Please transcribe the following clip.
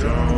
Don't